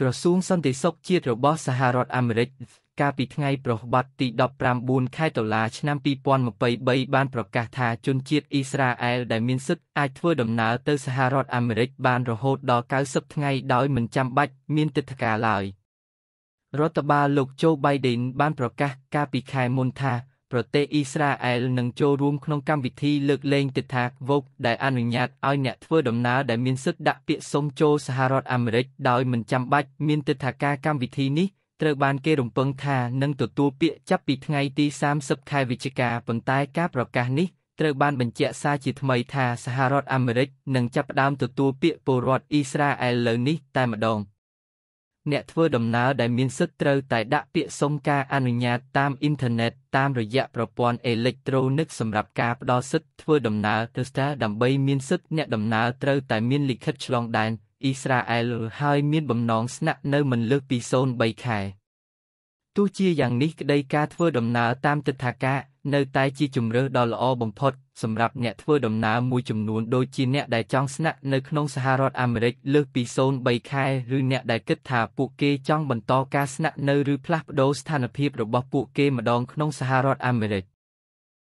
ក្រសួងសន្តិសុខជាតិរបស់សហរដ្ឋអាមេរិកកាលពីថ្ងៃប្រហ័សទី19ខែតុលាឆ្នាំ2023បានប្រកាសថាជនជាតិអ៊ីស្រាអែលដែលមានសិទ្ធិអាចធ្វើដំណើរទៅសហរដ្ឋអាមេរិកបានរហូតដល់90ថ្ងៃដោយមិនចាំបាច់មានទិដ្ឋាការឡើយរដ្ឋបាលលោកโจ Biden បានប្រកាសកាលពីខែមុនថា ប្រទេសអ៊ីស្រាអែលនឹងចូលរួមក្នុងកម្មវិធីលើកលែងទិដ្ឋាការវោកដែលអនុញ្ញាតឲ្យអ្នកធ្វើដំណើរដែលមានសិទ្ធិដាក់ពាក្យសុំចូលសហរដ្ឋអាមេរិកដោយមិនចាំបាច់មានទិដ្ឋាការកម្មវិធីនេះត្រូវបានគេរំពឹងថានឹងទទួលពាក្យចាប់ពីថ្ងៃទី30ខែវិច្ឆិកាប៉ុន្តែការប្រកាសនេះត្រូវបានបញ្ជាក់សារជាថ្មីថាសហរដ្ឋអាមេរិកនឹងចាប់ផ្ដើមទទួលពាក្យពលរដ្ឋអ៊ីស្រាអែលលើនេះតែម្ដង អ្នកធ្វើដំណើរដែលមានសិទ្ធិត្រូវតែដាក់ពាក្យសុំការអនុញ្ញាតតាមអ៊ីនធឺណិតតាមរយៈប្រព័ន្ធអេឡិចត្រូនិកសម្រាប់ការផ្ដល់សិទ្ធិធ្វើដំណើរទៅស្តាដើម្បីមានសិទ្ធិអ្នកដំណើរត្រូវតែមានលិខិតឆ្លងដែនអ៊ីស្រាអែលហើយមានបំណងស្នាក់នៅមិនលើសពី0.3ខែ ទោះជាយ៉ាងនេះក្តីការធ្វើដំណើរតាមទិដ្ឋាការនៅតែជាជម្រើសដ៏ល្អបំផុតសម្រាប់អ្នកធ្វើដំណើរមួយចំនួនដូចជាអ្នកដែលចង់ស្នាក់នៅក្នុងសហរដ្ឋអាមេរិកលើសពី0.3ខែឬអ្នកដែលគិតថាពួកគេចង់បន្តការស្នាក់នៅឬផ្លាស់ប្តូរស្ថានភាពរបស់ពួកគេម្ដងក្នុងសហរដ្ឋអាមេរិក។